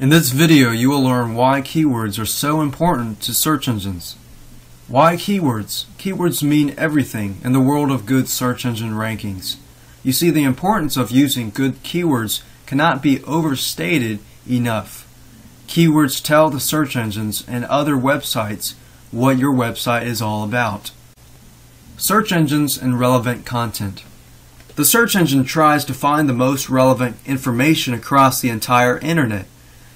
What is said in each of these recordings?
In this video, you will learn why keywords are so important to search engines. Why keywords? Keywords mean everything in the world of good search engine rankings. You see, the importance of using good keywords cannot be overstated enough. Keywords tell the search engines and other websites what your website is all about. Search engines and relevant content. The search engine tries to find the most relevant information across the entire internet.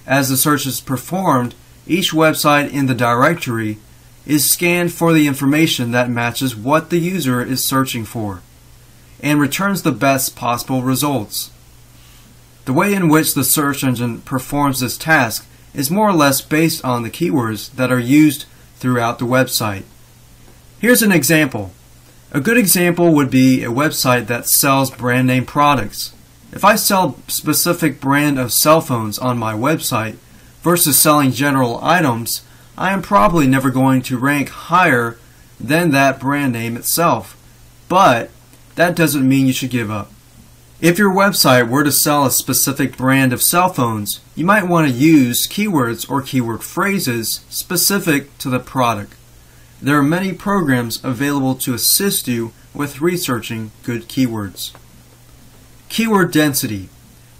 As the search is performed, each website in the directory is scanned for the information that matches what the user is searching for and returns the best possible results. The way in which the search engine performs this task is more or less based on the keywords that are used throughout the website. Here's an example. A good example would be a website that sells brand name products. If I sell specific brand of cell phones on my website versus selling general items, I am probably never going to rank higher than that brand name itself. But that doesn't mean you should give up. If your website were to sell a specific brand of cell phones, you might want to use keywords or keyword phrases specific to the product. There are many programs available to assist you with researching good keywords. Keyword density.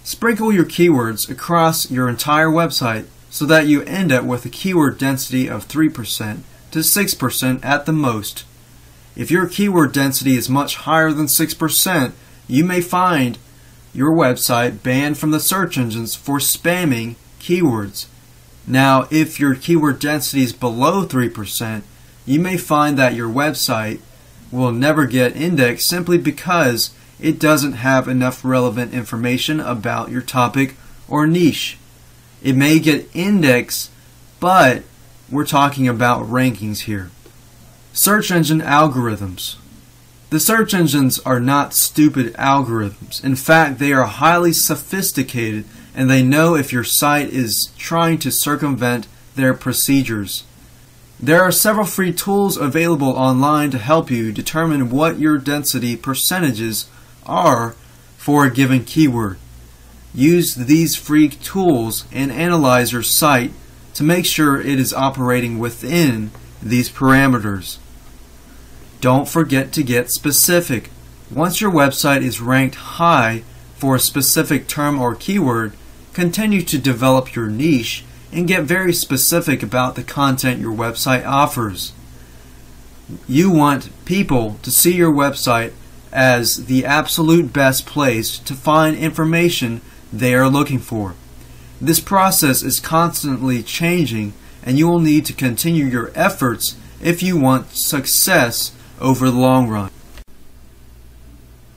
Sprinkle your keywords across your entire website so that you end up with a keyword density of 3% to 6% at the most. If your keyword density is much higher than 6%, you may find your website banned from the search engines for spamming keywords. Now, if your keyword density is below 3%, you may find that your website will never get indexed simply because it doesn't have enough relevant information about your topic or niche. It may get indexed, but we're talking about rankings here. Search engine algorithms. The search engines are not stupid algorithms. In fact, they are highly sophisticated and they know if your site is trying to circumvent their procedures. There are several free tools available online to help you determine what your density percentages are for a given keyword. Use these free tools and analyze your site to make sure it is operating within these parameters. Don't forget to get specific. Once your website is ranked high for a specific term or keyword, continue to develop your niche and get very specific about the content your website offers. You want people to see your website as the absolute best place to find information they are looking for. This process is constantly changing and you will need to continue your efforts if you want success over the long run.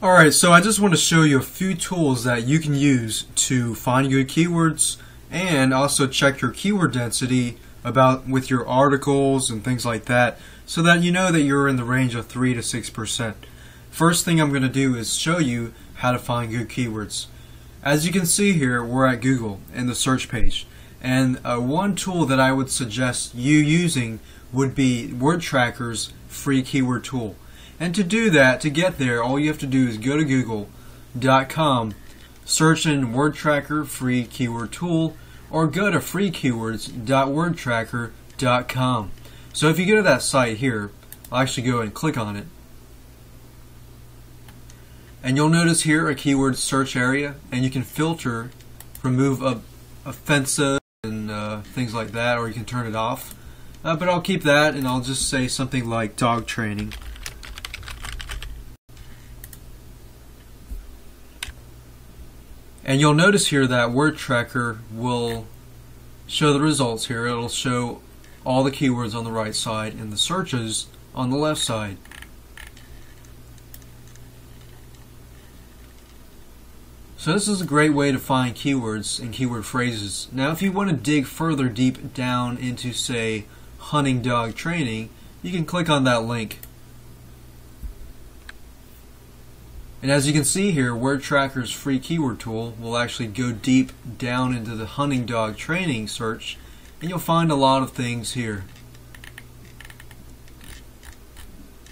Alright, so I just want to show you a few tools that you can use to find good keywords and also check your keyword density about with your articles and things like that so that you know that you're in the range of 3 to 6%. First thing I'm going to do is show you how to find good keywords. As you can see here, we're at Google in the search page. And uh, one tool that I would suggest you using would be WordTracker's free keyword tool. And to do that, to get there, all you have to do is go to google.com, search in WordTracker free keyword tool, or go to freekeywords.wordtracker.com. So if you go to that site here, I'll actually go and click on it. And you'll notice here a keyword search area, and you can filter, remove a offensive and uh, things like that, or you can turn it off. Uh, but I'll keep that and I'll just say something like dog training. And you'll notice here that word tracker will show the results here. It'll show all the keywords on the right side and the searches on the left side. So this is a great way to find keywords and keyword phrases. Now if you want to dig further deep down into say hunting dog training, you can click on that link. And as you can see here, WordTracker's free keyword tool will actually go deep down into the hunting dog training search and you'll find a lot of things here.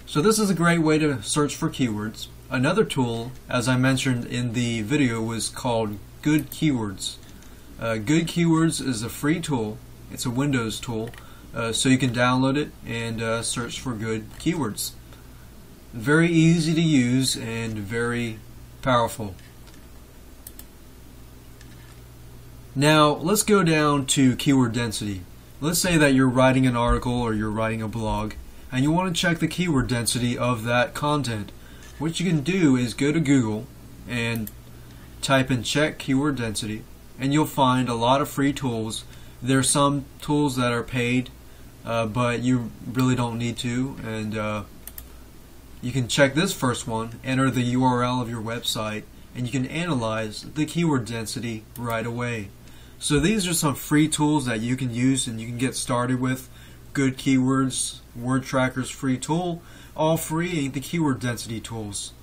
So this is a great way to search for keywords. Another tool, as I mentioned in the video, was called Good Keywords. Uh, Good Keywords is a free tool. It's a Windows tool, uh, so you can download it and uh, search for good keywords. Very easy to use and very powerful. Now let's go down to keyword density. Let's say that you're writing an article or you're writing a blog and you want to check the keyword density of that content. What you can do is go to Google and type in check keyword density and you'll find a lot of free tools. There are some tools that are paid uh, but you really don't need to and uh, you can check this first one, enter the URL of your website, and you can analyze the keyword density right away. So these are some free tools that you can use and you can get started with. Good Keywords, Word Tracker's free tool, all free, the keyword density tools.